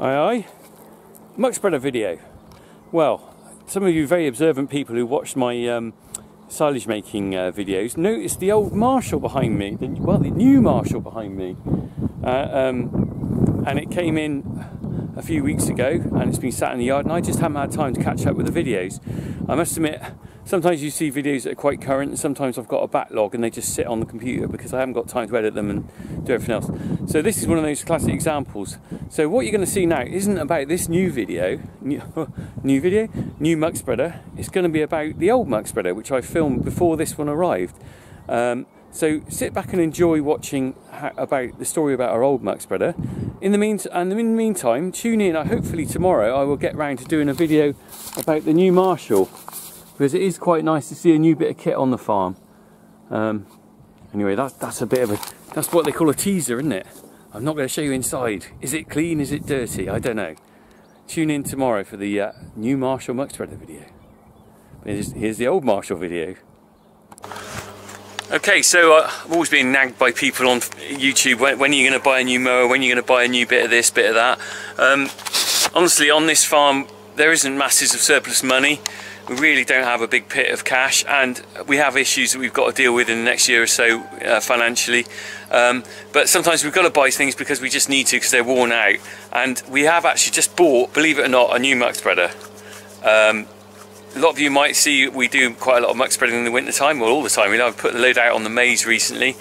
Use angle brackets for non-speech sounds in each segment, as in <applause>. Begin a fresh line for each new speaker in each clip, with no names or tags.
Aye aye. Much better video. Well, some of you very observant people who watched my um, silage making uh, videos noticed the old Marshall behind me, the, well, the new Marshall behind me. Uh, um, and it came in a few weeks ago and it's been sat in the yard and I just haven't had time to catch up with the videos. I must admit, sometimes you see videos that are quite current and sometimes I've got a backlog and they just sit on the computer because I haven't got time to edit them and do everything else. So this is one of those classic examples. So what you're going to see now isn't about this new video, new, <laughs> new video, new muck spreader. It's going to be about the old muck spreader which I filmed before this one arrived. Um, so sit back and enjoy watching about the story about our old muck spreader. In the meantime, and in the meantime, tune in. Hopefully tomorrow I will get round to doing a video about the new Marshall because it is quite nice to see a new bit of kit on the farm. Um, anyway, that's that's a bit of a that's what they call a teaser, isn't it? I'm not going to show you inside. Is it clean? Is it dirty? I don't know. Tune in tomorrow for the uh, new Marshall muck spreader video. Here's, here's the old Marshall video. Okay, so uh, I've always been nagged by people on YouTube, when, when are you going to buy a new mower, when are you going to buy a new bit of this, bit of that. Um, honestly, on this farm, there isn't masses of surplus money. We really don't have a big pit of cash and we have issues that we've got to deal with in the next year or so uh, financially. Um, but sometimes we've got to buy things because we just need to because they're worn out. And we have actually just bought, believe it or not, a new muck spreader. Um, a lot of you might see we do quite a lot of muck spreading in the winter time, well all the time. I've put the load out on the maize recently.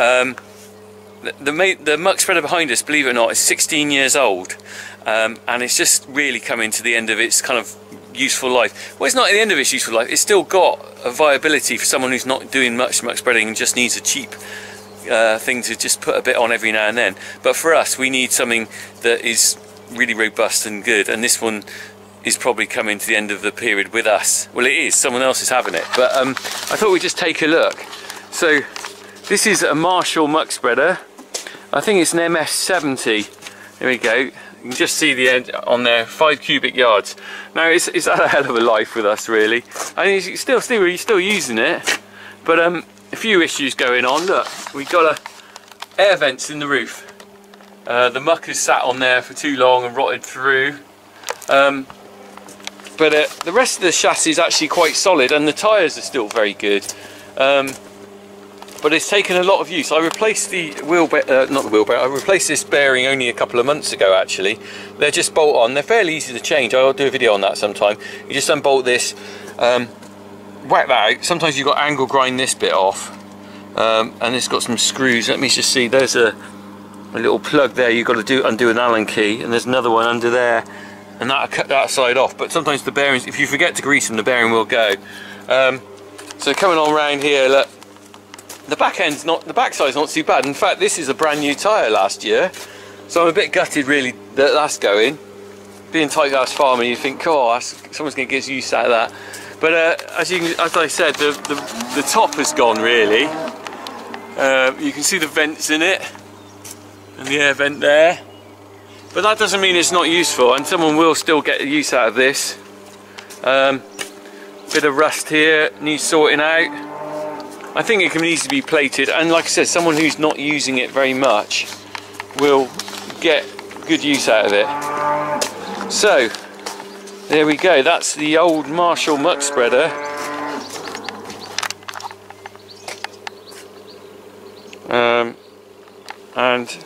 Um, the, the, the, muck spreader behind us, believe it or not, is 16 years old um, and it's just really coming to the end of its kind of useful life. Well, it's not at the end of its useful life. It's still got a viability for someone who's not doing much muck spreading and just needs a cheap uh, thing to just put a bit on every now and then. But for us, we need something that is really robust and good. And this one is probably coming to the end of the period with us. Well, it is. Someone else is having it. But um, I thought we'd just take a look. So this is a Marshall muck spreader. I think it's an MS70. There we go. You can just see the end on there, five cubic yards. Now it's, it's had a hell of a life with us really. I mean, you're still, still, you're still using it, but um, a few issues going on. Look, we've got a air vents in the roof. Uh, the muck has sat on there for too long and rotted through. Um, but uh, the rest of the chassis is actually quite solid and the tyres are still very good. Um, but it's taken a lot of use. I replaced the wheel, uh, not the wheel bearing, I replaced this bearing only a couple of months ago actually. They're just bolt on, they're fairly easy to change. I'll do a video on that sometime. You just unbolt this, um, whack that out. Sometimes you've got angle grind this bit off. Um, and it's got some screws. Let me just see, there's a, a little plug there you've got to do undo an Allen key and there's another one under there and that'll cut that side off. But sometimes the bearings, if you forget to grease them, the bearing will go. Um, so coming on around here, look, the back end's not the back side's not too bad. In fact this is a brand new tyre last year. So I'm a bit gutted really that that's going. Being tight house farmer you think oh someone's gonna get used out of that. But uh, as you can, as I said the, the, the top has gone really. Uh, you can see the vents in it and the air vent there. But that doesn't mean it's not useful and someone will still get use out of this. Um, bit of rust here needs sorting out I think it can easily be plated and like I said someone who's not using it very much will get good use out of it. So there we go that's the old Marshall muck spreader um, and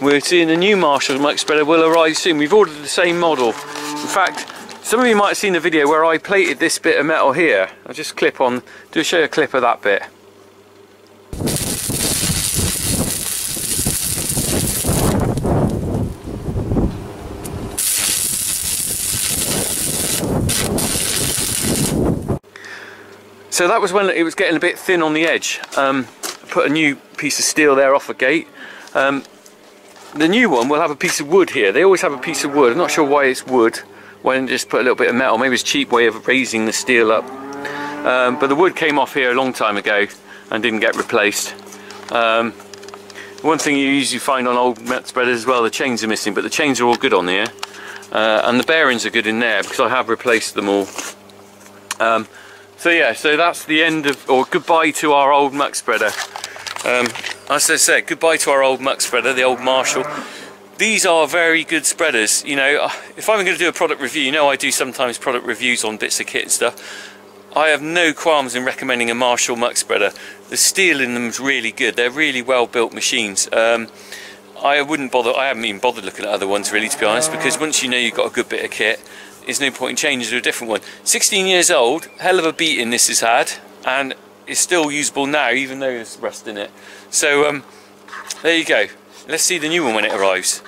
we're seeing the new Marshall muck spreader will arrive soon. We've ordered the same model. In fact some of you might have seen the video where I plated this bit of metal here. I'll just clip on, do show you a clip of that bit. So that was when it was getting a bit thin on the edge. Um, put a new piece of steel there off a gate. Um, the new one will have a piece of wood here. They always have a piece of wood. I'm not sure why it's wood why didn't just put a little bit of metal maybe it's a cheap way of raising the steel up um, but the wood came off here a long time ago and didn't get replaced um, One thing you usually find on old Muck spreaders as well, the chains are missing, but the chains are all good on here. Uh, and the bearings are good in there because I have replaced them all. Um, so yeah, so that's the end of, or goodbye to our old muck spreader. Um, as I said, goodbye to our old muck spreader, the old Marshall. These are very good spreaders. You know, uh, if I'm going to do a product review, you know I do sometimes product reviews on bits of kit and stuff. I have no qualms in recommending a Marshall muck spreader. The steel in them is really good. They're really well built machines. Um, I wouldn't bother, I haven't even bothered looking at other ones really to be honest because once you know you've got a good bit of kit there's no point in changing to a different one. 16 years old, hell of a beating this has had and it's still usable now even though there's rust in it. So um, there you go. Let's see the new one when it arrives.